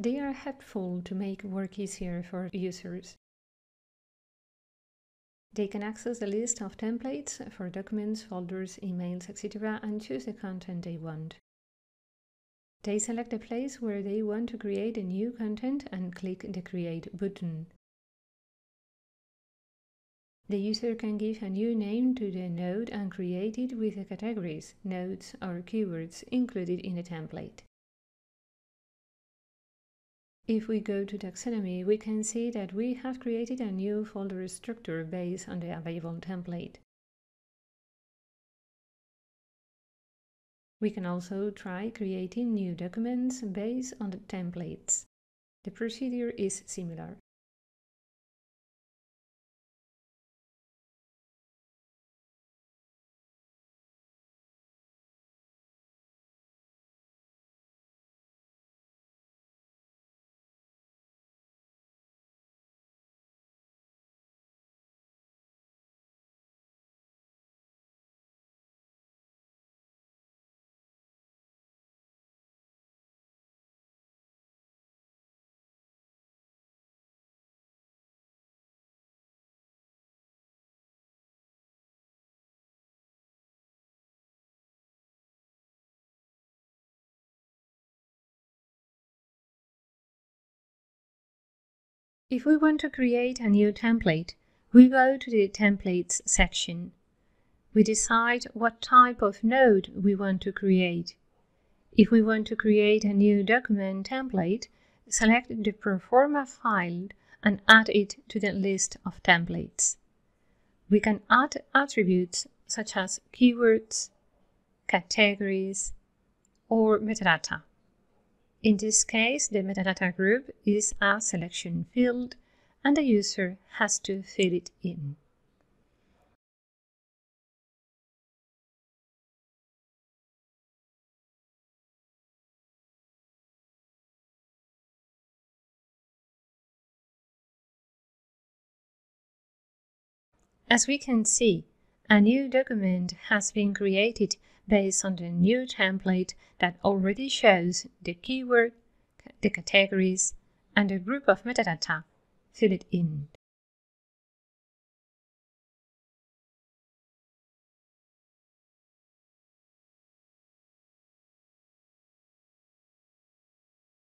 They are helpful to make work easier for users. They can access a list of templates for documents, folders, emails, etc. and choose the content they want. They select the place where they want to create a new content and click the Create button. The user can give a new name to the node and create it with the categories, nodes or keywords included in the template. If we go to taxonomy, we can see that we have created a new folder structure based on the available template. We can also try creating new documents based on the templates. The procedure is similar. If we want to create a new template, we go to the Templates section. We decide what type of node we want to create. If we want to create a new document template, select the Proforma file and add it to the list of templates. We can add attributes such as keywords, categories, or metadata. In this case, the metadata group is a selection field and the user has to fill it in. As we can see, a new document has been created based on the new template that already shows the keyword, the categories, and a group of metadata filled in.